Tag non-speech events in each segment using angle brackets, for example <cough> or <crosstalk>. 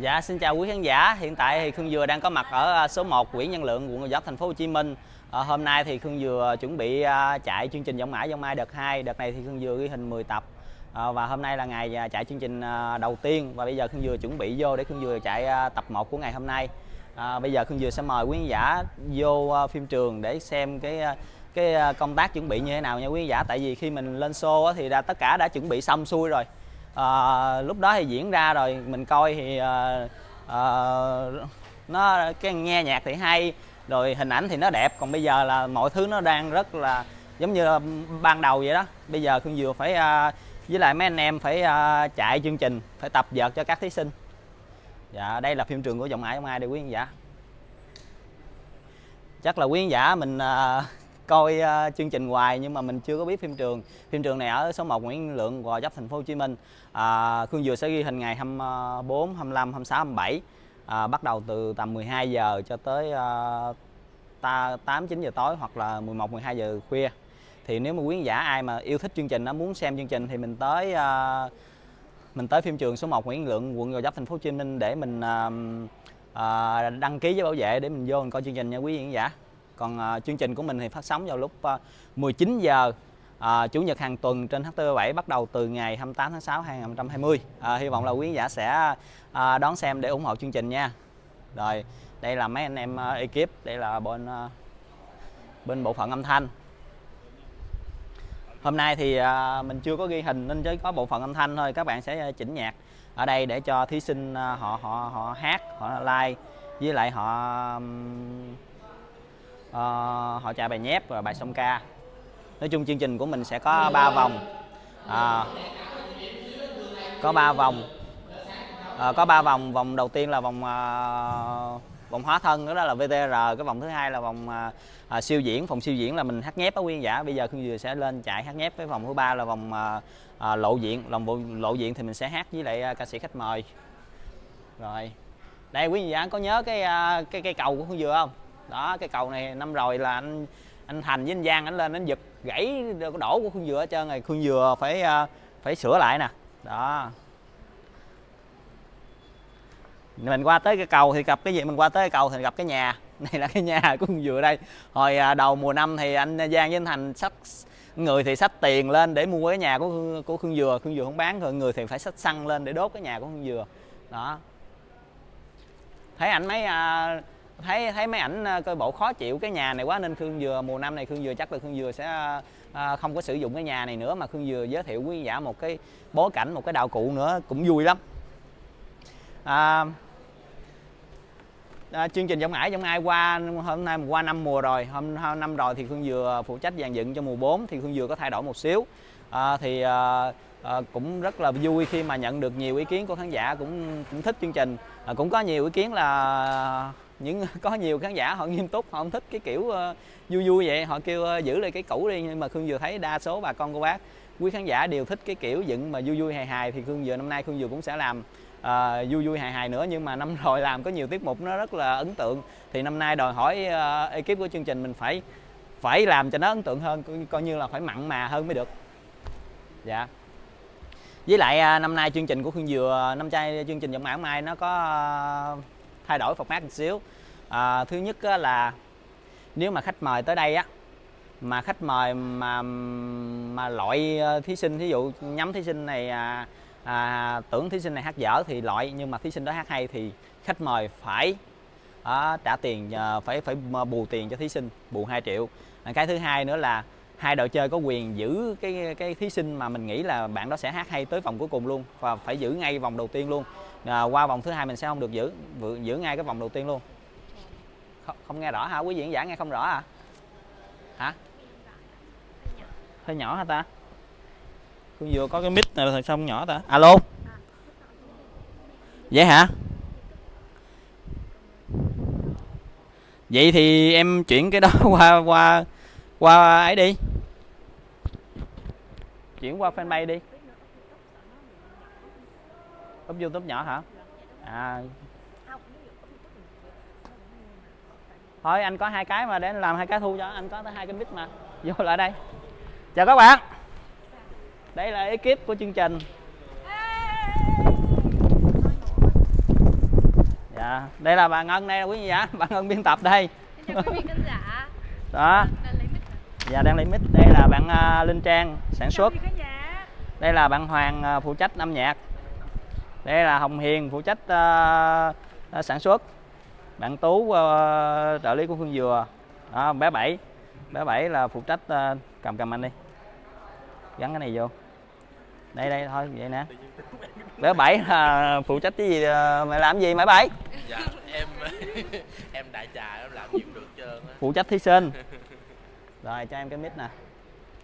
Dạ xin chào quý khán giả. Hiện tại thì Khương Dừa đang có mặt ở à, số 1 Nguyễn nhân lượng quận Gò Vấp thành phố Hồ Chí Minh. À, hôm nay thì Khương Dừa à, chuẩn bị à, chạy chương trình giọng mãi giọng mai đợt 2. Đợt này thì Khương Dừa ghi hình 10 tập. À, và hôm nay là ngày chạy chương trình đầu tiên và bây giờ Khương Dừa chuẩn bị vô để Khương Dừa chạy tập 1 của ngày hôm nay. À, bây giờ Khương Dừa sẽ mời quý khán giả vô phim trường để xem cái cái công tác chuẩn bị như thế nào nha quý khán giả. Tại vì khi mình lên show thì đã, tất cả đã chuẩn bị xong xuôi rồi. À, lúc đó thì diễn ra rồi mình coi thì à, à, nó cái nghe nhạc thì hay rồi hình ảnh thì nó đẹp còn bây giờ là mọi thứ nó đang rất là giống như là ban đầu vậy đó. Bây giờ khương vừa phải à, với lại mấy anh em phải à, chạy chương trình phải tập vợt cho các thí sinh. Dạ đây là phim trường của giọng ai ông ai đây quý khán giả. Chắc là quý khán giả mình à, coi uh, chương trình hoài nhưng mà mình chưa có biết phim trường. Phim trường này ở số 1 Nguyễn Lượng Gò Vấp thành phố Hồ Chí Minh. À, Khương Dừa sẽ ghi hình ngày 24 25 26 27 à, bắt đầu từ tầm 12 giờ cho tới uh, ta 8 9 giờ tối hoặc là 11 12 giờ khuya. Thì nếu mà quý khán giả ai mà yêu thích chương trình nó muốn xem chương trình thì mình tới uh, mình tới phim trường số 1 Nguyễn Lượng quận Gò Vấp thành phố Hồ Chí Minh để mình uh, uh, đăng ký với bảo vệ để mình vô mình coi chương trình nha quý khán giả còn uh, chương trình của mình thì phát sóng vào lúc à, uh, 19 giờ uh, chủ nhật hàng tuần trên HTV7 bắt đầu từ ngày 28 tháng 6 2020 uh, hy vọng là quý giả sẽ uh, đón xem để ủng hộ chương trình nha. Rồi đây là mấy anh em uh, ekip đây là bên uh, bên bộ phận âm thanh. Hôm nay thì uh, mình chưa có ghi hình nên chỉ có bộ phận âm thanh thôi các bạn sẽ chỉnh nhạc ở đây để cho thí sinh uh, họ họ họ hát họ like với lại họ um, uh, họ chạy bài nhép và bài song ca. Nói chung chương trình của mình sẽ có 3 vòng. À, có 3 vòng. À, có 3 vòng. Vòng đầu tiên là vòng uh, vòng hóa thân đó là VTR cái vòng thứ hai là vòng uh, siêu diễn. Phòng siêu diễn là mình hát nhép ở nguyên giả. Bây giờ Khương Dừa sẽ lên chạy hát nhép. Với vòng thứ ba là vòng uh, uh, lộ diện. Vòng lộ diện thì mình sẽ hát với lại uh, ca sĩ khách mời. Rồi. Đây quý vị có nhớ cái uh, cái cây cầu của Khương Dừa không? Đó cái cầu này năm rồi là anh anh thành với anh giang anh lên anh giật gãy đổ của khuôn dừa hết trơn này khuôn dừa phải ờ, phải sửa lại nè. Đó. Mình qua tới cái cầu thì gặp cái gì? Mình qua tới cái cầu thì gặp cái nhà. <laughs> Này là cái nhà của khương dừa đây. Hồi ờ, đầu mùa năm thì anh giang với anh thành sắp người thì sách tiền lên để mua cái nhà của của khương dừa. Khương dừa không bán rồi người thì phải sách xăng lên để đốt cái nhà của khương dừa. Đó. Thấy ảnh mấy à, thấy thấy mấy ảnh ờ, coi bộ khó chịu cái nhà này quá nên khương dừa mùa năm này khương dừa chắc là khương dừa sẽ à, không có sử dụng cái nhà này nữa mà khương dừa giới thiệu quý giả một cái bối cảnh một cái đạo cụ nữa cũng vui lắm. À, à, chương trình giọng ải giọng ai qua hôm nay qua năm mùa rồi. Hôm, hôm năm rồi thì khương dừa phụ trách dàn dựng cho mùa 4 thì khương dừa có thay đổi một xíu. À, thì à, à, cũng rất là vui khi mà nhận được nhiều ý kiến của khán giả cũng cũng thích chương trình. À, cũng có nhiều ý kiến là những <laughs> có nhiều khán giả họ nghiêm túc họ không thích cái kiểu uh, vui vui vậy. Họ kêu uh, giữ lại cái cũ đi nhưng mà khương vừa thấy đa số bà con cô bác quý khán giả đều thích cái kiểu dựng mà vui vui hài hài thì khương vừa năm nay khương vừa cũng sẽ làm uh, vui vui hài hài nữa. Nhưng mà năm <laughs> rồi làm có nhiều tiết mục nó rất là ấn tượng. Thì năm nay đòi hỏi uh, ekip của chương trình mình phải phải làm cho nó ấn tượng hơn coi, như là phải mặn mà hơn mới được. Dạ. Với lại uh, năm nay chương trình của khương dừa năm trai chương trình giọng mãi mai nó có uh, thay đổi format một xíu. À, thứ nhất là nếu mà khách mời tới đây á mà khách mời mà mà loại ờ, thí sinh thí dụ nhắm thí sinh này à, à, tưởng thí sinh này hát dở thì loại nhưng mà thí sinh đó hát hay thì khách mời phải à, trả tiền à, phải phải bù tiền cho thí sinh bù 2 triệu. À, cái thứ hai nữa là hai đội chơi có quyền giữ cái cái thí sinh mà mình nghĩ là bạn đó sẽ hát hay tới vòng cuối cùng luôn và phải giữ ngay vòng đầu tiên luôn à, qua vòng thứ hai mình sẽ không được giữ giữ ngay cái vòng đầu tiên luôn. Không, không nghe rõ hả? Quý diễn giả nghe không rõ à? Hả? Hơi nhỏ hả ta? Phương vừa có cái mic này sao không nhỏ ta? Alo? Vậy hả? Vậy thì em chuyển cái đó <laughs> qua qua qua ấy đi. Chuyển qua fanpage đi up youtube nhỏ hả? À. Thôi anh có hai cái mà để anh làm hai cái thu cho anh có tới hai cái mic mà. Vô lại đây. Chào các bạn. Đây là ekip của chương trình. Dạ đây là bà ngân đây quý vị giả bà ngân biên tập đây. <laughs> Đó. Dạ đang lấy mic đây là bạn uh, linh trang sản xuất. đây là bạn hoàng uh, phụ trách âm nhạc đây là hồng hiền phụ trách uh, sản xuất. Bạn tú uh, trợ lý của phương dừa. Đó, bé bảy. Bé bảy là phụ trách uh, cầm cầm anh đi. Gắn cái này vô. Đây đây thôi vậy nè. Bé bảy là phụ trách cái gì uh, mày làm gì mày bảy? Dạ em <laughs> em đại trà em làm gì cũng được trơn á. Phụ trách thí sinh. Rồi cho em cái mic nè.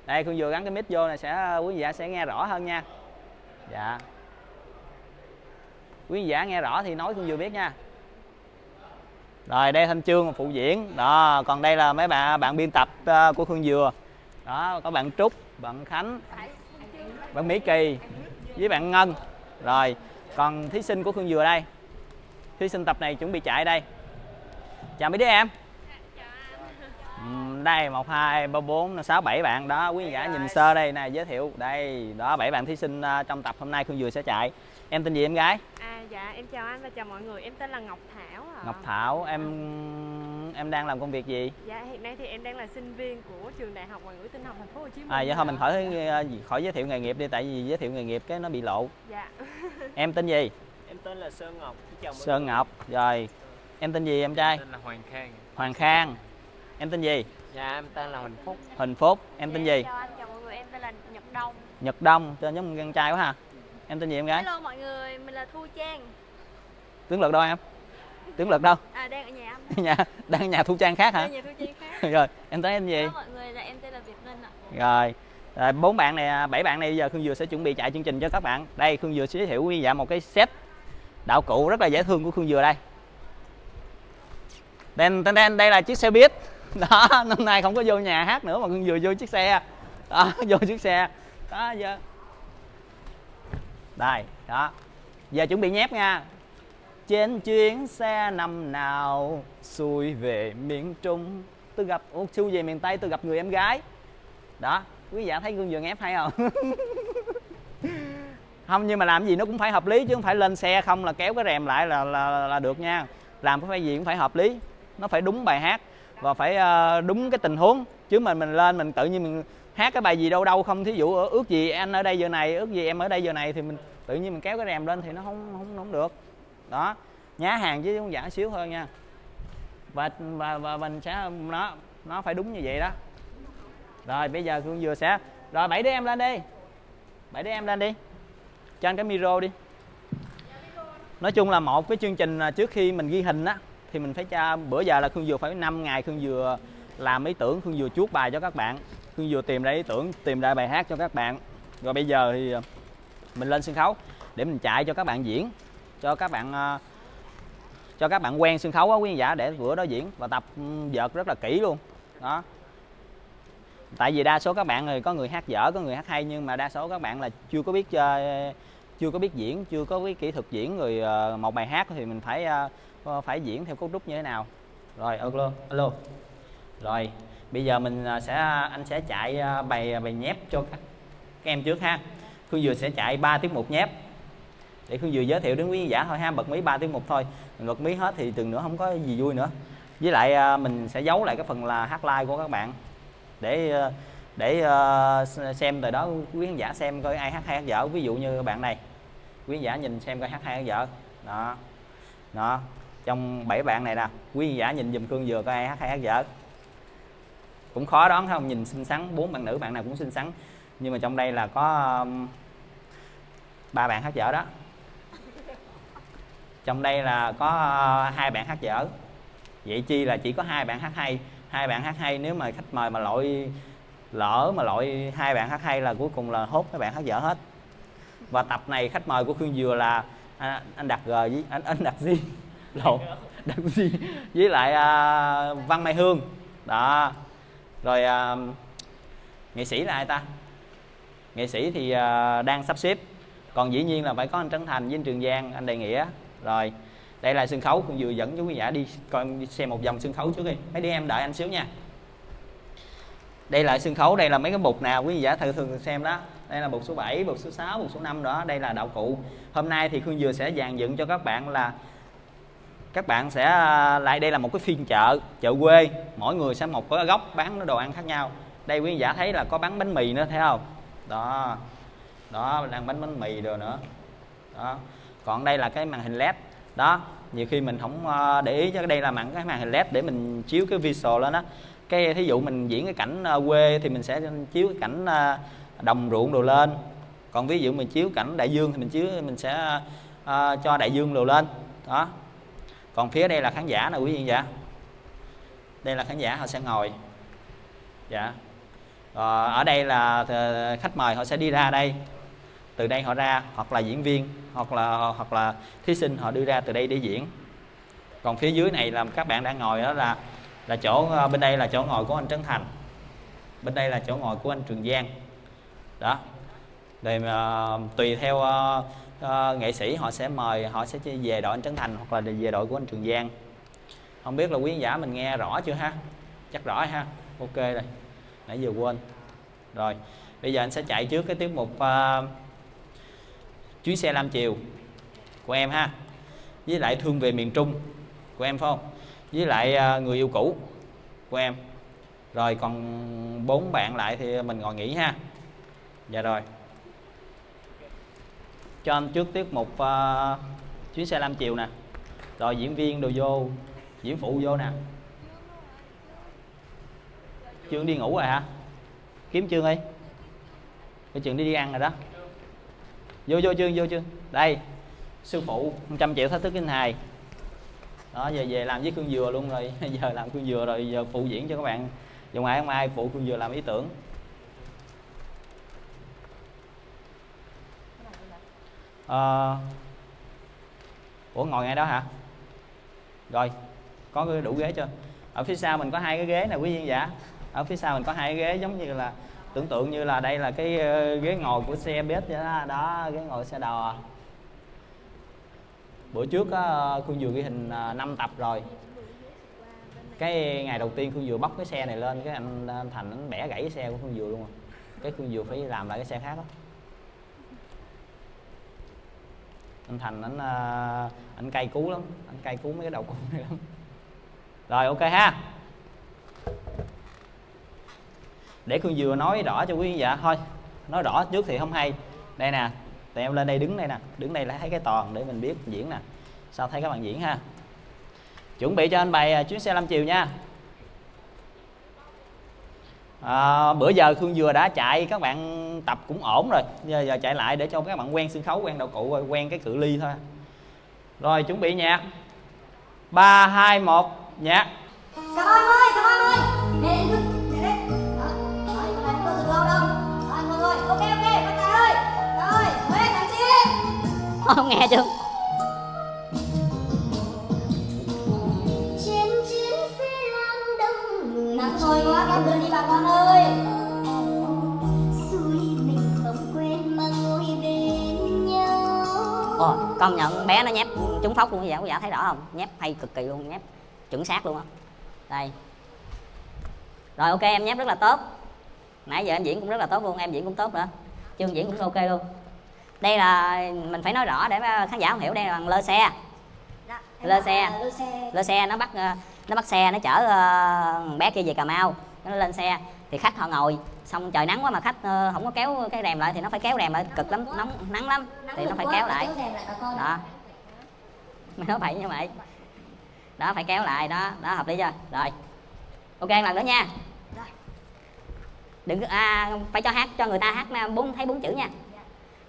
Đây phương vừa gắn cái mic vô này sẽ quý vị sẽ nghe rõ hơn nha. Dạ quý giả nghe rõ thì nói cũng vừa biết nha. Rồi, đây thanh trương phụ diễn. Đó, còn đây là mấy bạn bạn biên tập ờ, của khương dừa. Đó, có bạn trúc, bạn khánh, bạn mỹ kỳ với bạn ngân. Rồi, còn thí sinh của khương dừa đây. Thí sinh tập này chuẩn bị chạy đây. Chào mấy đứa em? Đây một hai ba bốn sáu bảy bạn. Đó quý vị giả nhìn sơ đây nè giới thiệu. Đây đó bảy bạn thí sinh ờ, trong tập hôm nay khương dừa sẽ chạy. Em tên gì em gái? À dạ em chào anh và chào mọi người. Em tên là Ngọc Thảo ạ. ngọc thảo em em đang làm công việc gì? Dạ hiện nay thì em đang là sinh viên của trường Đại học Ngoại ngữ Tinh học Thành phố Hồ Chí Minh. à vậy thôi mình khỏi ờ, khỏi giới thiệu nghề nghiệp đi tại vì giới thiệu nghề nghiệp cái nó bị lộ. Dạ. <laughs> em tên gì? Em tên là Sơn Ngọc, chào sơn ngọc rồi. Em tên gì em trai? Người. Tên là Hoàng Khang. hoàng khang. Em tên gì Dạ em tên là Huỳnh Phúc. huỳnh phúc em tên Dạ, gì Chào anh, chào mọi người. Em tên là Nhật Đông. nhật đông tên giống con trai quá ha em tên gì em gái Hello mọi người, mình là Thu Trang. tướng lực đâu em tướng lực đâu À đang ở nhà anh. <laughs> nhà đang ở nhà thu trang khác hả Đây nhà Thu Trang khác. <laughs> rồi em tên em gì Hello mọi người, là em tên là Việt Linh ạ. rồi rồi bốn bạn này bảy bạn này bây giờ khương dừa sẽ chuẩn bị chạy chương trình cho các bạn đây khương dừa sẽ giới thiệu quý vị dạ một cái set đạo cụ rất là dễ thương của khương dừa đây đây, đây, đây, đây là chiếc xe buýt <laughs> đó năm nay không có vô nhà hát nữa mà khương vừa vô chiếc xe. Đó <laughs> vô chiếc xe. Đó giờ. Đây đó. Giờ chuẩn bị nhép nha. Trên chuyến xe năm nào xuôi về miền trung? Tôi gặp ô xuôi về miền tây tôi gặp người em gái. Đó quý giả thấy gương vừa ép hay không? <laughs> Không nhưng mà làm gì nó cũng phải hợp lý chứ không phải lên xe không là kéo cái rèm lại là là, là được nha. Làm cái phải gì cũng phải hợp lý. Nó phải đúng bài hát và phải ờ, đúng cái tình huống. Chứ mà mình lên mình tự nhiên mình hát cái bài gì đâu đâu không. Thí dụ ờ, ước gì anh ở đây giờ này ước gì em ở đây giờ này thì mình tự nhiên mình kéo cái rèm lên thì nó không không không được. Đó nhá hàng với không giả xíu thôi nha. Và và, và mình sẽ nó nó phải đúng như vậy đó. Rồi bây giờ Phương vừa sẽ rồi bảy đứa em lên đi. Bảy đứa em lên đi. Cho anh cái micro đi. Nói chung là một cái chương trình à, trước khi mình ghi hình á thì mình phải cho bữa giờ là Khương Dừa phải 5 ngày Khương Dừa làm ý tưởng, Khương Dừa chuốt bài cho các bạn. Khương Dừa tìm ra ý tưởng, tìm ra bài hát cho các bạn. Rồi bây giờ thì ờ, mình lên sân khấu để mình chạy cho các bạn diễn, cho các bạn ờ, cho các bạn quen sân khấu á quý khán giả, để bữa đó diễn và tập ừ, vợt rất là kỹ luôn. Đó. Tại vì đa số các bạn thì có người hát dở, có người hát hay, nhưng mà đa số các bạn là chưa có biết ờ, chưa có biết diễn, chưa có biết kỹ thuật diễn rồi một bài hát thì mình phải phải diễn theo cấu trúc như thế nào? Rồi alo alo. Rồi bây giờ mình ờ, sẽ anh sẽ chạy ờ, bài bài nhép cho các, các em trước ha. Khương Dừa sẽ chạy 3 tiết mục nhép. Để Khương Dừa giới thiệu đến quý khán giả thôi ha bật mí 3 tiết mục thôi. Mình bật mí hết thì từng nữa không có gì vui nữa. Với lại ờ, mình sẽ giấu lại cái phần là hát live của các bạn. Để ờ, để ờ, xem từ đó quý khán giả xem coi ai hát hay hát dở. Ví dụ như bạn này quý khán giả nhìn xem coi hát hay hát dở. Đó đó trong bảy bạn này nè, quý giả nhìn dùm cương dừa có ai hát hay hát dở. Cũng khó đoán không? Nhìn xinh xắn, bốn bạn nữ, bạn nào cũng xinh xắn. Nhưng mà trong đây là có um, ba bạn hát dở đó. Trong đây là có uh, hai bạn hát dở. Vậy chi là chỉ có hai bạn hát hay. Hai bạn hát hay, nếu mà khách mời mà lội, lỡ mà lội hai bạn hát hay là cuối cùng là hốt các bạn hát dở hết. Và tập này khách mời của khương dừa là à, anh đặt g với anh anh đặt gì lộn đặng gì với lại à, văn mai hương. Đó. Rồi à, nghệ sĩ là ai ta? Nghệ sĩ thì à, đang sắp xếp. Còn dĩ nhiên là phải có anh trấn thành với anh trường giang anh đại nghĩa. Rồi đây là sân khấu cũng vừa dẫn chú quý giả đi coi đi xem một vòng sân khấu trước đi. Mấy đứa em đợi anh xíu nha. Đây là sân khấu đây là mấy cái bục nào quý vị giả thường thường xem đó. Đây là bục số 7, bục số 6, bục số 5 đó. Đây là đạo cụ. Hôm nay thì Khương Dừa sẽ dàn dựng cho các bạn là các bạn sẽ à, lại đây là một cái phiên chợ chợ quê. Mỗi người sẽ một cái góc bán đồ ăn khác nhau. Đây quý giả thấy là có bán bánh mì nữa thấy không? Đó. Đó đang bánh bánh mì rồi nữa. Đó. Còn đây là cái màn hình led. Đó nhiều khi mình không à, để ý cho đây là màn cái màn hình led để mình chiếu cái visual lên đó cái thí dụ mình diễn cái cảnh à, quê thì mình sẽ chiếu cái cảnh đồng ruộng đồ lên. Còn ví dụ mình chiếu cảnh đại dương thì mình chiếu mình sẽ uh, cho đại dương đồ lên. Đó còn phía đây là khán giả nè quý vị dạ. Đây là khán giả họ sẽ ngồi. Dạ. À, ở đây là ờ, khách mời họ sẽ đi ra đây. Từ đây họ ra hoặc là diễn viên hoặc là hoặc là thí sinh họ đưa ra từ đây để diễn. Còn phía dưới này là các bạn đang ngồi đó là là chỗ ờ, bên đây là chỗ ngồi của anh Trấn Thành. Bên đây là chỗ ngồi của anh Trường Giang. Đó. Để mà tùy theo uh, uh, nghệ sĩ họ sẽ mời họ sẽ về đội anh Trấn Thành hoặc là về đội của anh Trường Giang. Không biết là quý giả mình nghe rõ chưa ha? Chắc rõ ha. Ok rồi. Nãy vừa quên. Rồi bây giờ anh sẽ chạy trước cái tiết mục uh, chuyến xe lam chiều của em ha. Với lại thương về miền trung của em phải không? Với lại uh, người yêu cũ của em. Rồi còn bốn bạn lại thì mình ngồi nghỉ ha. Dạ rồi cho anh trước tiết mục à, uh, chuyến xe lam chiều nè. Rồi diễn viên đồ vô diễn phụ vô nè. Chương đi ngủ rồi hả? Kiếm chương đi. Cái trường đi đi ăn rồi đó. Vô vô chương vô chương đây sư phụ 100 triệu thách thức kinh hài đó giờ về làm với cương dừa luôn rồi. <laughs> Giờ làm cương dừa rồi giờ phụ diễn cho các bạn. Dùng ai không ai phụ cương dừa làm ý tưởng. À, ủa ngồi ngay đó hả? Rồi có đủ ghế chưa? Ở phía sau mình có hai cái ghế này quý vị giả. Ở phía sau mình có hai cái ghế giống như là tưởng tượng như là đây là cái ờ, ghế ngồi của xe bếp vậy đó, đó ghế ngồi xe đò. Bữa trước á khương vừa ghi hình à, 5 tập rồi. Cái ngày đầu tiên khương vừa bóc cái xe này lên cái anh, anh thành anh bẻ gãy cái xe của khương vừa luôn rồi. Cái khương vừa phải làm lại cái xe khác đó anh thành, anh ờ, anh cay cú lắm, anh cay cú mấy cái đầu cú này lắm. Rồi, ok ha. Để Khương vừa nói rõ cho quý vị dạ thôi, nói rõ trước thì không hay. Đây nè, tụi em lên đây đứng đây nè, đứng đây là thấy cái toàn để mình biết diễn nè. Sao thấy các bạn diễn ha? Chuẩn bị cho anh bài ờ, chuyến xe 5 chiều nha à, bữa giờ Khương vừa đã chạy các bạn tập cũng ổn rồi. Giờ, giờ chạy lại để cho các bạn quen sân khấu quen đạo cụ quen cái cự ly thôi. Rồi chuẩn bị nhạc. Ba hai một nhạc. Cảm ơn ơi, cảm ơn ơi Để Đó, không dừng lâu đâu Rồi, mọi người, ok ok, bắt tay ơi Rồi, Huế, thằng chi Không nghe chưa sôi quá, kéo đường đi bà con ơi. Xuôi mình không quên mà ngồi bên nhau. Ồ, công nhận bé nó nhép trúng phóc luôn vậy quý giả thấy rõ không? Nhép hay cực kỳ luôn nhép chuẩn xác luôn á. Đây. Rồi ok em nhép rất là tốt. Nãy giờ em diễn cũng rất là tốt luôn em diễn cũng tốt nữa chương diễn cũng ok luôn. Đây là mình phải nói rõ để khán giả không hiểu đây là bằng lơ xe. Dạ, xe. Lơ xe. Lơ xe nó bắt ờ, nó bắt xe nó chở ờ, bé kia về cà mau nó lên xe thì khách họ ngồi. Xong trời nắng quá mà khách ờ, không có kéo cái rèm lại thì nó phải kéo rèm lại cực lắm nóng nắng lắm Nắng thì nó phải kéo lại. đó. Mày nói bậy như vậy. Đó phải kéo lại đó đó hợp lý chưa? Rồi. Ok lần nữa nha. Đừng à, phải cho hát cho người ta hát na, bốn thấy bốn chữ nha.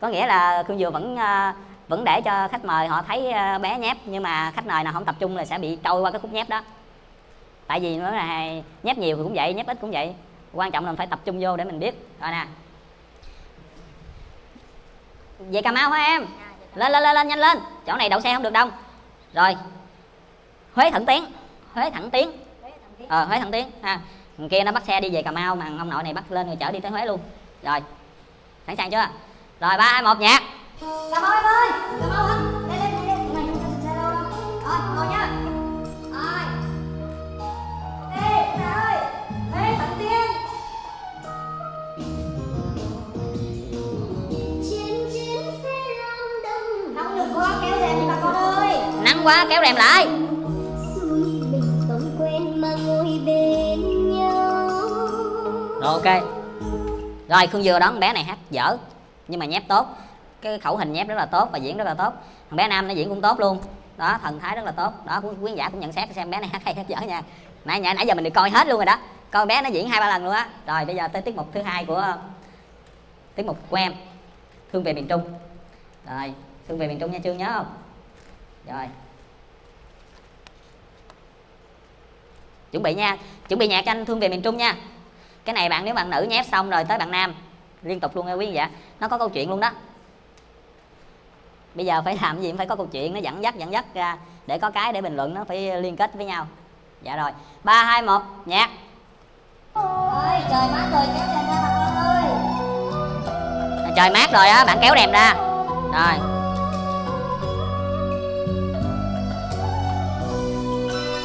Có nghĩa là khương dừa vẫn ờ, vẫn để cho khách mời họ thấy ờ, bé nhép nhưng mà khách mời nào không tập trung là sẽ bị trôi qua cái khúc nhép đó tại vì nó là nhép nhiều thì cũng vậy nhép ít cũng vậy. Quan trọng là mình phải tập trung vô để mình biết. Rồi nè. Về cà mau hả em? Lên lên lên lên nhanh lên. Chỗ này đậu xe không được đâu rồi. Huế thẳng tiến huế thẳng tiến ờ huế thẳng tiến ha. Thằng kia nó bắt xe đi về cà mau mà ông nội này bắt lên rồi chở đi tới huế luôn. Rồi. Sẵn sàng chưa? Rồi ba một nhạc. Cảm ơn em ơi Cảm ơn anh ngang kéo rèm lại. Rồi ok. Rồi khương dừa đó con bé này hát dở nhưng mà nhép tốt. Cái khẩu hình nhép rất là tốt và diễn rất là tốt. Thằng bé nam nó diễn cũng tốt luôn. Đó thần thái rất là tốt. Đó quý giả cũng nhận xét xem bé này hát hay hát dở nha. Nãy nãy, nãy giờ mình được coi hết luôn rồi đó. Coi bé nó diễn hai ba lần luôn á. Rồi bây giờ tới tiết mục thứ hai của tiết mục của em thương về miền trung. Rồi thương về miền trung nha chương nhớ không? Rồi. Chuẩn bị nha. Chuẩn bị nhạc cho anh thương về miền trung nha. Cái này bạn nếu bạn nữ nhép xong rồi tới bạn nam liên tục luôn nha quý vị dạ nó có câu chuyện luôn đó. Bây giờ phải <laughs> làm gì cũng phải có câu chuyện nó dẫn dắt dẫn dắt ra. Để có cái để bình luận nó phải liên kết với nhau. Dạ rồi. Ba hai một nhạc. Ơi trời mát rồi kéo đèn ra con ơi. Trời mát rồi á bạn kéo đèn ra. Rồi.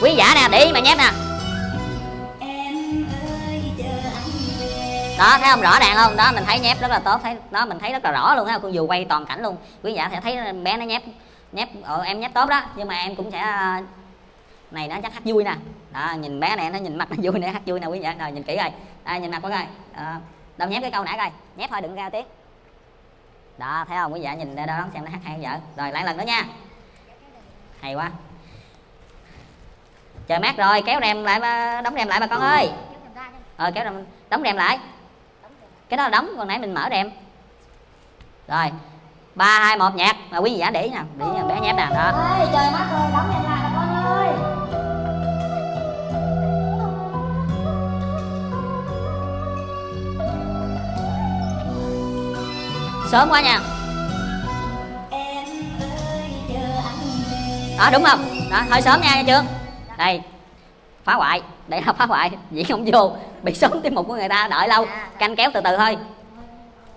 Quý giả nè để ý mà nhép nè đó thấy không? Rõ ràng không? Đó mình thấy nhép rất là tốt thấy đó mình thấy rất là rõ luôn á con dù quay toàn cảnh luôn. Quý giả sẽ thấy bé nó nhép nhép ờ, em nhép tốt đó. Nhưng mà em cũng sẽ ờ, này nó chắc hát vui nè. Đó nhìn bé này nó nhìn mặt nó vui nè hát vui nè quý giả rồi nhìn kỹ rồi đây nhìn mặt có coi. Ờ, đâu nhép cái câu nãy coi. Nhép thôi đừng ra tiếng đó thấy không? Quý giả nhìn ra đó xem nó hát hay không vợ rồi lại lần nữa nha. Hay quá. Trời mát rồi kéo rèm lại đóng rèm lại bà con ơi. Ờ kéo rèm đóng rèm lại cái đó là đóng còn nãy mình mở rèm. Rồi ba hai một nhạc. Mà quý vị giả để nè để bé nhép nè đó. Ơi trời mát rồi đóng đèn lại con ơi. Sớm quá nha. Đó đúng không? Đó hơi sớm nha nghe chưa? Đây phá hoại. Đây là phá hoại diễn không vô bị sớm tiết mục của người ta đợi lâu. Canh kéo từ từ thôi.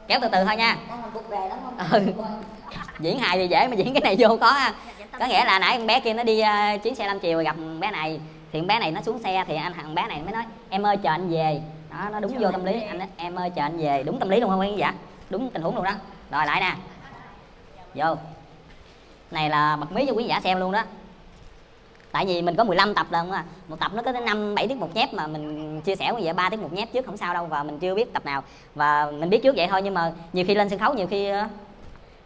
Kéo từ từ thôi nha. Ừ. diễn hài thì dễ mà diễn cái này vô khó ha. Có nghĩa là nãy con bé kia nó đi uh, chuyến xe 5 chiều gặp bé này. Thì con bé này nó xuống xe thì anh thằng bé này mới nói em ơi chờ anh về. Đó nó đúng vô tâm lý. Anh nói, em ơi chờ anh về. Đúng tâm lý luôn không khán giả đúng tình huống luôn đó. Rồi lại nè. Vô. Này là bật mí cho quý giả xem luôn đó tại vì mình có 15 tập lần mà. Một tập nó có tới năm bảy tiết một nhép mà mình chia sẻ như vậy ba tiết một nhép trước không sao đâu và mình chưa biết tập nào. Và mình biết trước vậy thôi nhưng mà nhiều khi lên sân khấu nhiều khi ờ,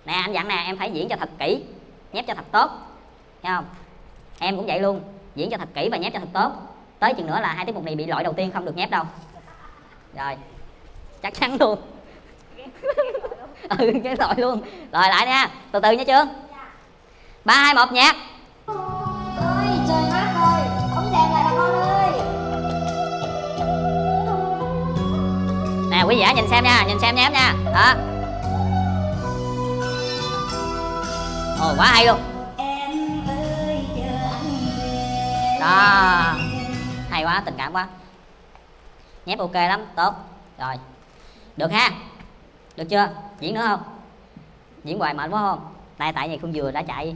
nè anh dặn nè em phải diễn cho thật kỹ nhép cho thật tốt. Thấy không? Em cũng vậy luôn diễn cho thật kỹ và nhép cho thật tốt. Tới chừng nữa là hai tiết mục này bị loại đầu tiên không được nhép đâu. Rồi chắc chắn luôn. <laughs> Ừ cái tội luôn. Rồi lại nha từ từ nha chưa ba hai một nhạc quý giả nhìn xem nha, nhìn xem nha em nha. Đó. Ồ, quá hay luôn. Đó. Hay quá, tình cảm quá. Nhép ok lắm, tốt. Rồi. Được ha. Được chưa? Diễn nữa không? Diễn hoài mệt quá không? Tại tại vì khương dừa đã chạy,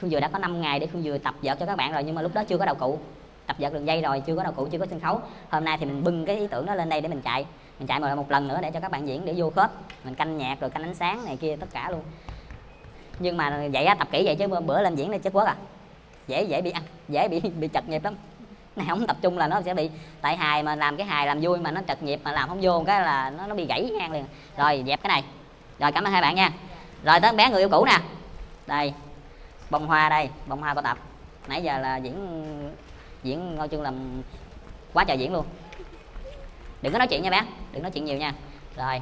khương dừa đã có 5 ngày để khương dừa tập vợt cho các bạn rồi, nhưng mà lúc đó chưa có đầu cụ tập vợt đường dây rồi, chưa có đầu cụ chưa có sân khấu. Hôm nay thì mình bưng cái ý tưởng đó lên đây để mình chạy mình chạy một, một lần nữa để cho các bạn diễn để vô khớp. Mình canh nhạc rồi canh ánh sáng này kia tất cả luôn. Nhưng mà vậy á tập kỹ vậy chứ bữa, lên diễn này chết quất à. Dễ dễ bị ăn dễ bị bị chật nhịp lắm. Này không tập trung là nó sẽ bị tại hài mà làm cái hài làm vui mà nó chật nhịp mà làm không vô cái là nó nó bị gãy ngang liền. Rồi dẹp cái này. Rồi cảm ơn hai bạn nha. Rồi tới bé người yêu cũ nè. Đây bông hoa đây bông hoa của tập. Nãy giờ là diễn diễn ngôi chương làm quá trời diễn luôn. Đừng có nói chuyện nha bé đừng nói chuyện nhiều nha. Rồi.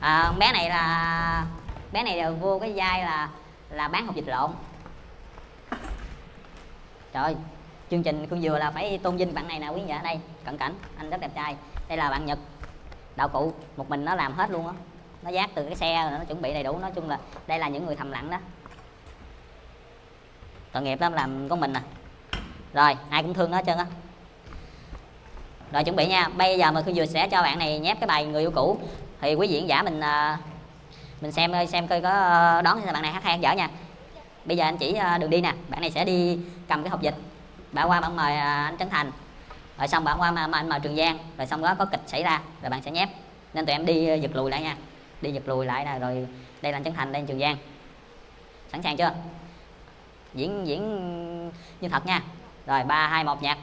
À, bé này là bé này là vô cái vai là là bán hộp dịch lộn. Trời chương trình cương Dừa là phải tôn vinh bạn này nè quý vị đây cận cảnh anh rất đẹp trai. Đây là bạn Nhật đạo cụ một mình nó làm hết luôn á. Nó giác từ cái xe rồi nó chuẩn bị đầy đủ. Nói chung là đây là những người thầm lặng đó. Tội nghiệp lắm làm con mình nè. Rồi ai cũng thương nó hết trơn á rồi chuẩn bị nha. Bây giờ mà khi vừa sẽ cho bạn này nhép cái bài người yêu cũ. Thì quý diễn giả mình à, mình xem coi xem coi có à, đón xem bạn này hát hay hát dở nha. Bây giờ anh chỉ à, đường đi nè. Bạn này sẽ đi cầm cái hộp dịch. Bạn qua bạn mời anh Trấn Thành. Rồi xong bạn qua mà, mà anh mời Trường Giang. Rồi xong đó có kịch xảy ra. Rồi bạn sẽ nhép. Nên tụi em đi giật lùi lại nha. Đi giật lùi lại nè rồi đây là anh Trấn Thành đây là Trường Giang. Sẵn sàng chưa? Diễn diễn như thật nha. Rồi ba hai một nhạc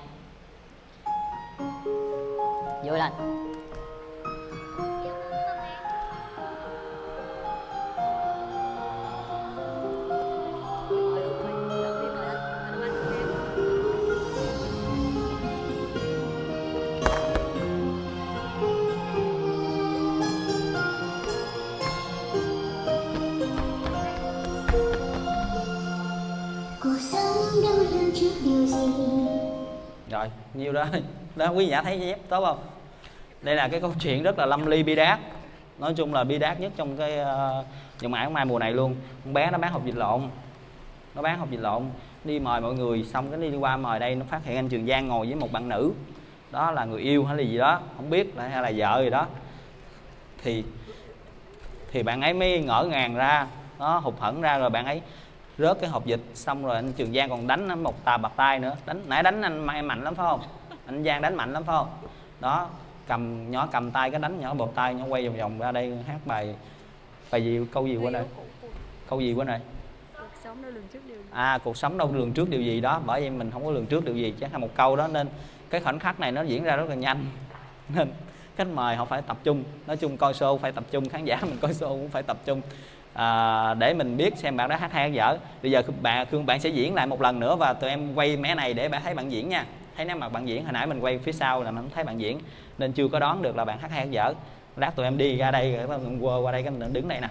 vui lên rồi nhiêu đó đó quý giả thấy dép tốt không? Đây là cái câu chuyện rất là lâm ly bi đát. Nói chung là bi đát nhất trong cái ờ, uh, dòng ải mai mùa này luôn. Con bé nó bán hộp vịt lộn. Nó bán hộp vịt lộn. Đi mời mọi người xong cái đi qua mời đây nó phát hiện anh trường giang ngồi với một bạn nữ. Đó là người yêu hay là gì đó không biết là hay là vợ gì đó. Thì thì bạn ấy mới ngỡ ngàng ra nó hụt hẫng ra rồi bạn ấy rớt cái hộp dịch xong rồi anh trường giang còn đánh một tà bạc tay nữa. Đánh nãy đánh anh mạnh lắm phải không? Anh giang đánh mạnh lắm phải không? Đó cầm nhỏ cầm tay cái đánh nhỏ bột tay nhỏ quay vòng vòng ra đây hát bài bài gì câu gì quên đây câu gì đây cuộc sống đâu lường trước điều gì? À cuộc sống đâu lường trước điều gì đó bởi vì mình không có lường trước điều gì chắc là một câu đó nên cái khoảnh khắc này nó diễn ra rất là nhanh. <laughs> Nên khách mời họ phải tập trung. Nói chung coi show phải tập trung khán giả mình coi show cũng phải tập trung. À, để mình biết xem bạn đó hát hay hay dở. Bây giờ bạn khương bạn sẽ diễn lại một lần nữa và tụi em quay mé này để bạn thấy bạn diễn nha thấy nếu mà bạn diễn hồi nãy mình quay phía sau là mình không thấy bạn diễn nên chưa có đoán được là bạn hát hay hát dở. Lát tụi em đi ra đây rồi qua, qua đây cái mình đứng đây nè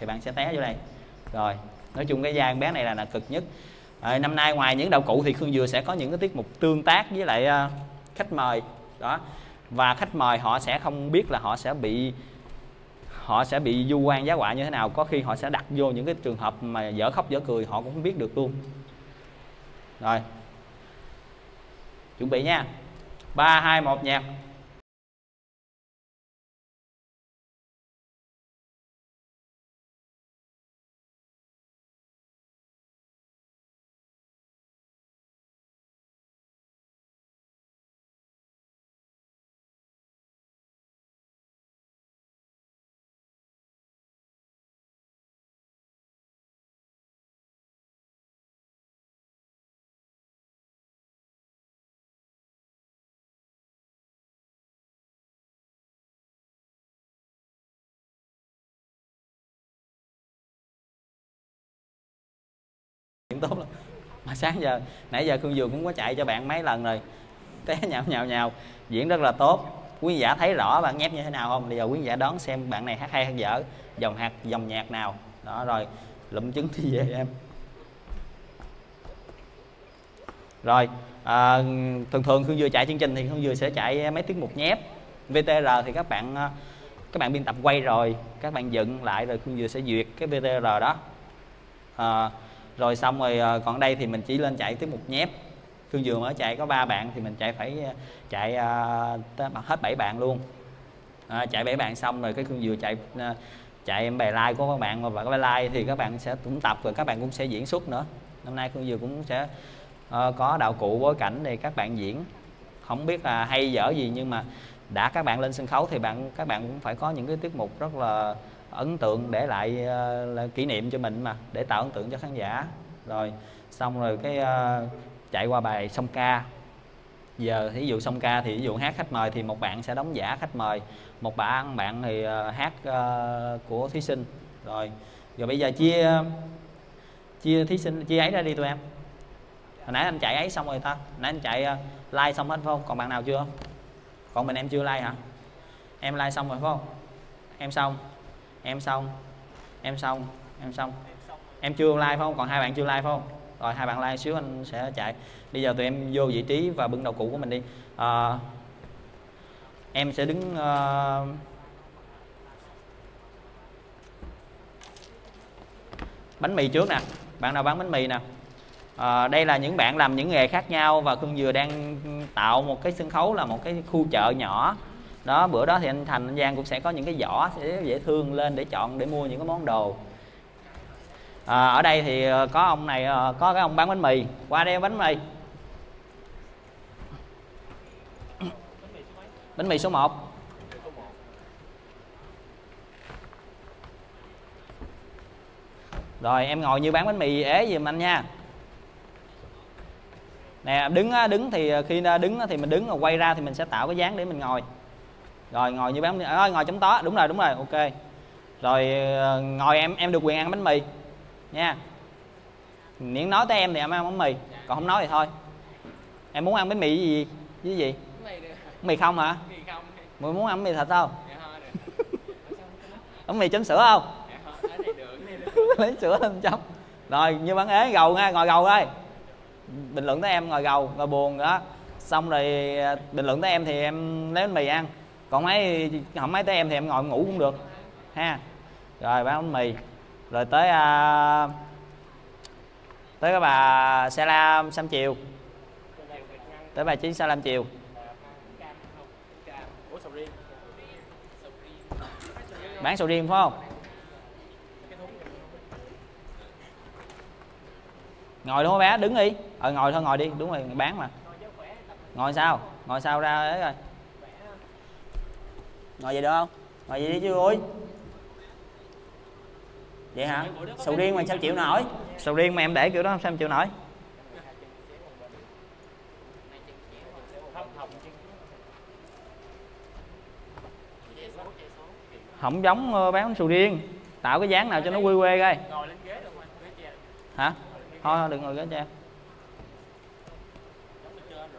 thì bạn sẽ té vô đây. Rồi nói chung cái gian bé này là, là cực nhất. À, năm nay ngoài những đạo cụ thì khương dừa sẽ có những cái tiết mục tương tác với lại uh, khách mời. Đó và khách mời họ sẽ không biết là họ sẽ bị họ sẽ bị du quan giá họa như thế nào. Có khi họ sẽ đặt vô những cái trường hợp mà dở khóc dở cười họ cũng không biết được luôn. Rồi chuẩn bị nha. Ba hai một nhạc. Chuyện tốt lắm. Mà sáng giờ nãy giờ khương dường cũng có chạy cho bạn mấy lần rồi. Té nhào nhào nhào. Diễn rất là tốt. Quý giả thấy rõ bạn nhép như thế nào không? Bây giờ quý giả đón xem bạn này hát hay hay dở. Dòng hạt dòng nhạc nào. Đó rồi lụm trứng thì về em. Rồi à, thường thường khương vừa chạy chương trình thì khương vừa sẽ chạy mấy tiết mục nhép. Vtr thì các bạn à, các bạn biên tập quay rồi các bạn dựng lại rồi khương vừa sẽ duyệt cái vtr đó. À, rồi xong rồi ờ, còn đây thì mình chỉ lên chạy tiết mục nhép. Cương dừa mới chạy có ba bạn thì mình chạy phải ờ, chạy uh, hết bảy bạn luôn. À, chạy bảy bạn xong rồi cái Cương dừa chạy uh, chạy em bài like của các bạn và bài like thì các bạn sẽ cũng tập rồi các bạn cũng sẽ diễn xuất nữa. Năm nay Cương dừa cũng sẽ uh, có đạo cụ bối cảnh để các bạn diễn. Không biết là hay dở gì nhưng mà đã các bạn lên sân khấu thì bạn các bạn cũng phải có những cái tiết mục rất là ấn tượng để lại ờ, là kỷ niệm cho mình mà để tạo ấn tượng cho khán giả. Rồi xong rồi cái uh, chạy qua bài song ca. Giờ ví dụ song ca thì ví dụ hát khách mời thì một bạn sẽ đóng giả khách mời. Một bạn bạn thì uh, hát uh, của thí sinh. Rồi rồi bây giờ chia chia thí sinh chia ấy ra đi tụi em. Hồi nãy anh chạy ấy xong rồi ta nãy anh chạy uh, like xong hết phải không? Còn bạn nào chưa? Còn mình em chưa like hả? Em like xong rồi phải không? Em xong em xong. Em xong. Em xong. Em chưa like phải không? Còn hai bạn chưa like phải không? Rồi hai bạn like xíu anh sẽ chạy. Bây giờ tụi em vô vị trí và bưng đầu cụ của mình đi. À, em sẽ đứng uh, bánh mì trước nè. Bạn nào bán bánh mì nè. À, đây là những bạn làm những nghề khác nhau và khương dừa đang tạo một cái sân khấu là một cái khu chợ nhỏ đó bữa đó thì anh thành anh giang cũng sẽ có những cái giỏ sẽ dễ thương lên để chọn để mua những cái món đồ. À, ở đây thì ờ, có ông này ờ, có cái ông bán bánh mì. Qua đây bánh mì. Bánh mì số 1 rồi em ngồi như bán bánh mì ế giùm anh nha. Nè đứng đứng thì ờ, khi đứng thì mình đứng rồi quay ra thì mình sẽ tạo cái dáng để mình ngồi rồi ngồi như bán ơi ngồi chấm tó đúng rồi đúng rồi. Ok. Rồi ờ, ngồi em em được quyền ăn bánh mì. Nha. Miễn nói tới em thì em ăn bánh mì. Còn không nói thì thôi. Em muốn ăn bánh mì với gì với gì? Bánh mì không hả? Mày muốn ăn bánh mì thật không? Bánh mì chấm sữa không? <laughs> Lấy sữa lên chấm rồi như bán ế gầu nha ngồi gầu ơi. Bình luận tới em ngồi gầu ngồi buồn đó. Xong rồi à, bình luận tới em thì em lấy bánh mì ăn còn mấy không mấy tới em thì em ngồi em ngủ cũng được ha. Rồi bán bánh mì. Rồi tới à, tới cái bà xe lam xăm chiều tới bà chín xe lam chiều bán sầu riêng phải không? Ngồi đúng không bé đứng đi. Ờ ngồi thôi ngồi đi. Đúng rồi bán mà. Ngồi sao? Ngồi sao ra đấy rồi? Ngồi vậy được không? Ngồi vậy đi chứ ui vậy hả? Sầu riêng mà sao chịu nổi. Sầu riêng mà em để kiểu đó sao em chịu nổi. Không giống ờ, bán sầu riêng. Tạo cái dáng nào cho nó quê quê coi. Hả? Thôi đừng ngồi ghế cho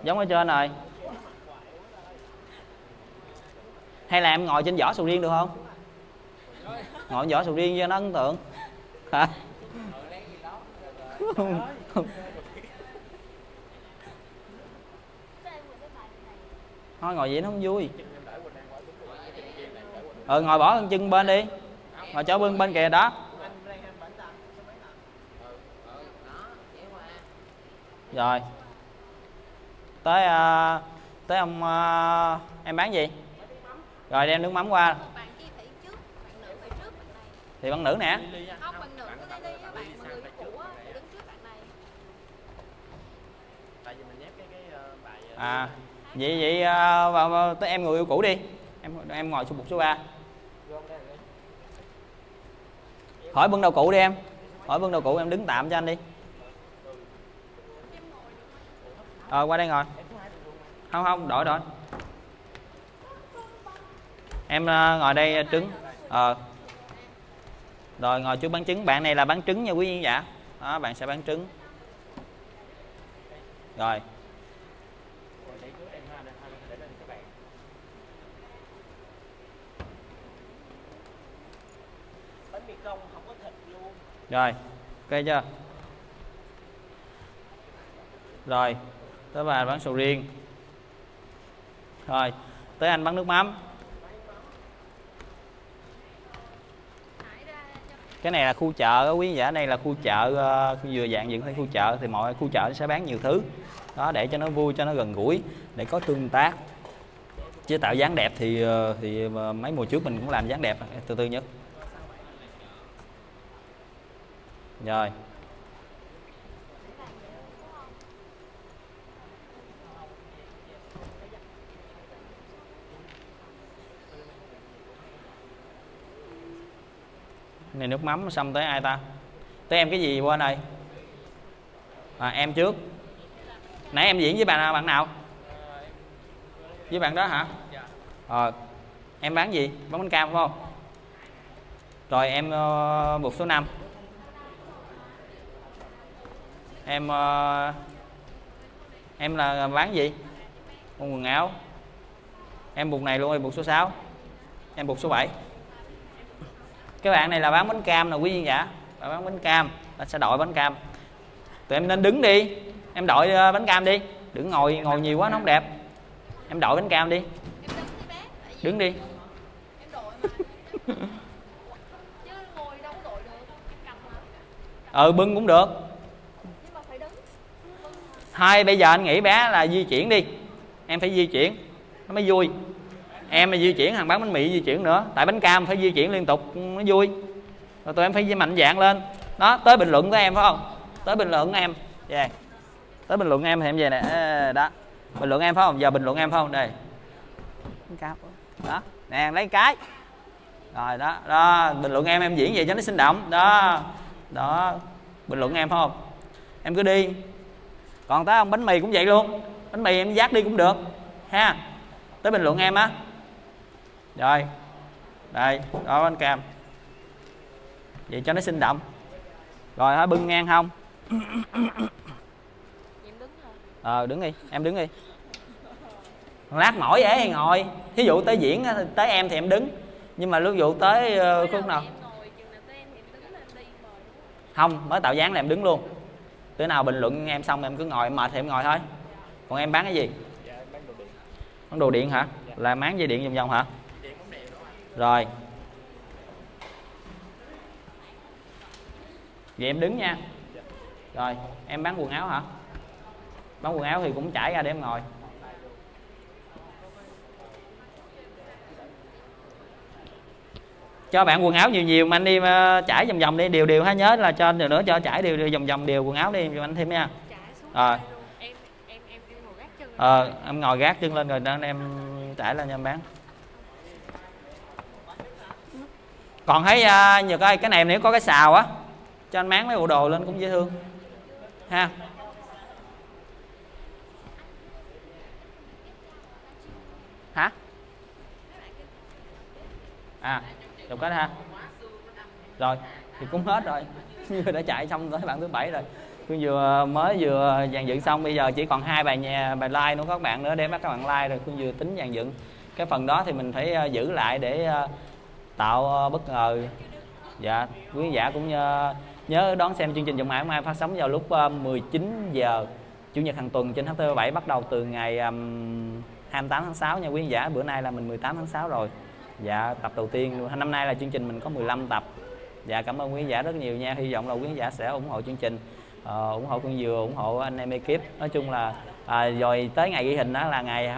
giống ở trên rồi. Hay là em ngồi trên vỏ sầu riêng được không? Ngồi trên vỏ sầu riêng cho nó ấn tượng. Hả? Thôi ngồi vậy nó không vui. Ừ ngồi bỏ chân bên đi. Ngồi chỗ bên bên kìa đó. Rồi. Tới uh, tới ông uh, em bán gì? Rồi đem nước mắm qua. Bạn kia phải trước bạn nữ phải trước bạn này. Thì bạn nữ nè. Không bạn nữ cứ đi đi á bạn người phụ á thì đứng trước bạn này. tại vì mình nhét cái cái ờ, bài ờ, à vậy vậy uh, vào, vào, tới em người yêu cũ đi. Em em ngồi số một số 3 hỏi bưng đầu cụ đi em. Hỏi bưng đầu cụ em đứng tạm cho anh đi. Ờ qua đây ngồi. Không không đổi đổi em à, ngồi đây à, trứng. Ờ. Rồi, ngồi trước bán trứng. Bạn này là bán trứng nha quý vị giả. Đó, bạn sẽ bán trứng. Rồi. Rồi, ok chưa? Rồi, tới bà bán sầu riêng. Rồi, tới anh bán nước mắm. Cái này là khu chợ đó, quý giả đây là khu chợ uh, vừa dạng dựng thành khu chợ thì mọi khu chợ sẽ bán nhiều thứ. Đó để cho nó vui cho nó gần gũi để có tương tác. Chứ tạo dáng đẹp thì ờ, thì ờ, mấy mùa trước mình cũng làm dáng đẹp từ từ nhất rồi. Này nước mắm xong tới ai ta? Tới em cái gì qua đây à, em trước. Nãy em diễn với bạn nào bạn nào? Với bạn đó hả? Ờ em bán gì? Bán bánh cam phải không? Rồi em ờ, uh, buộc số 5 em uh, em là bán gì? Quần áo. Em buộc này luôn em buộc số 6 em buộc số 7 cái bạn này là bán bánh cam nè quý vị giả. Bạn bán bánh cam ta sẽ đội bánh cam. Tụi em nên đứng đi. Em đội ờ, bánh cam đi. Đừng ngồi ngồi nhiều quá nó không đẹp. Em đội bánh cam đi. Đứng đi ờ <laughs> bưng cũng được. Thôi bây giờ anh nghĩ bé là di chuyển đi. Em phải di chuyển nó mới vui em mà di chuyển hàng bán bánh mì di chuyển nữa. Tại bánh cam phải di chuyển liên tục nó vui. Rồi tụi em phải mạnh dạng lên. Đó tới bình luận của em phải không? Tới bình luận của em. Về. Tới bình luận em thì em về nè. Đó. Bình luận em phải không? Giờ bình luận em phải không? Đây. Đó. Nè lấy cái. Rồi đó. Đó bình luận em em diễn vậy cho nó sinh động. Đó. Đó. Bình luận em phải không? Em cứ đi. Còn tới ông bánh mì cũng vậy luôn. Bánh mì em dắt đi cũng được. Ha. Tới bình luận em á rồi. Đây đó bánh cam. Vậy cho nó sinh động. Rồi hả bưng ngang không? Em đứng rồi ờ đứng đi em đứng đi. Lát mỏi dễ thì ngồi. Thí dụ tới diễn tới em thì em đứng. Nhưng mà lúc dụ tới ờ, khúc nào? em ngồi chừng nào tới em thì em đứng lên đi mời không? Mới tạo dáng là em đứng luôn. Tới nào bình luận em xong em cứ ngồi em mệt thì em ngồi thôi. Còn em bán cái gì? Bản đồ điện. Hả? Là máng dây điện vòng vòng hả rồi. Vậy em đứng nha. Rồi em bán quần áo hả? Bán quần áo thì cũng trải ra để em ngồi. Cho bạn quần áo nhiều nhiều mà anh đi uh, trải vòng vòng đi đều đều ha nhớ là cho nữa cho trải đều, đều vòng vòng đều quần áo đi cho anh thêm nha. Rồi. lên. ờ em ngồi gác chân lên rồi đó em trải lên cho em bán còn thấy à, uh, nhiều cái cái này nếu có cái xào á cho anh máng mấy bộ đồ lên cũng dễ thương. Ha. Hả? À chụp cái ha. Rồi thì cũng hết rồi. <laughs> Như đã chạy xong tới bạn thứ bảy rồi. Phương vừa mới vừa dàn dựng xong bây giờ chỉ còn hai bài nhà bài like nữa các bạn nữa để bắt các bạn like rồi. Phương vừa tính dàn dựng. Cái phần đó thì mình phải à, giữ lại để à, tạo ờ, bất ngờ. Dạ quý khán giả cũng nhớ, nhớ đón xem chương trình Dòng Mãi Mai phát sóng vào lúc ờ, 19 giờ chủ nhật hàng tuần trên HTV7 bắt đầu từ ngày um, 28 tháng 6 nha quý khán giả. Bữa nay là mình 18 tháng 6 rồi. Dạ tập đầu tiên luôn. năm nay là chương trình mình có 15 tập. Dạ cảm ơn quý khán giả rất nhiều nha. Hy vọng là quý khán giả sẽ ủng hộ chương trình uh, ủng hộ con dừa ủng hộ anh em ekip. Nói chung là à, rồi tới ngày ghi hình đó là ngày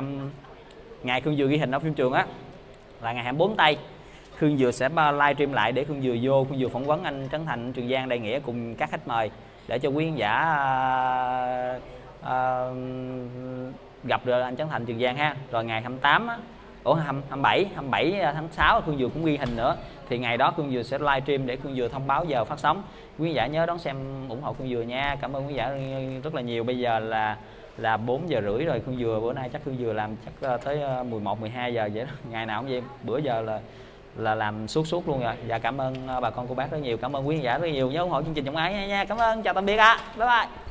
ngày Khương Dừa ghi hình ở phim trường á là ngày 24 tây. Khương Dừa sẽ live stream lại để Khương Dừa vô Khương Dừa phỏng vấn anh Trấn Thành Trường Giang Đại Nghĩa cùng các khách mời để cho quý khán giả uh, uh, gặp được anh Trấn Thành Trường Giang ha. Rồi ngày 28 á Ủa 27 27 à, tháng 6 Khương Dừa cũng ghi hình nữa. Thì ngày đó Khương Dừa sẽ live stream để Khương Dừa thông báo giờ phát sóng. Quý khán giả nhớ đón xem ủng hộ Khương Dừa nha. Cảm ơn quý khán giả rất là nhiều. Bây giờ là là 4 giờ rưỡi rồi Khương Dừa bữa nay chắc Khương Dừa làm chắc tới 11 12 giờ vậy đó. Ngày nào cũng vậy. Bữa giờ là là làm suốt suốt luôn rồi. Dạ cảm ơn ờ, bà con cô bác rất nhiều, cảm ơn quý khán giả rất nhiều nhớ ủng hộ chương trình trọng ái nha. Cảm ơn, chào tạm biệt ạ. Bye bye.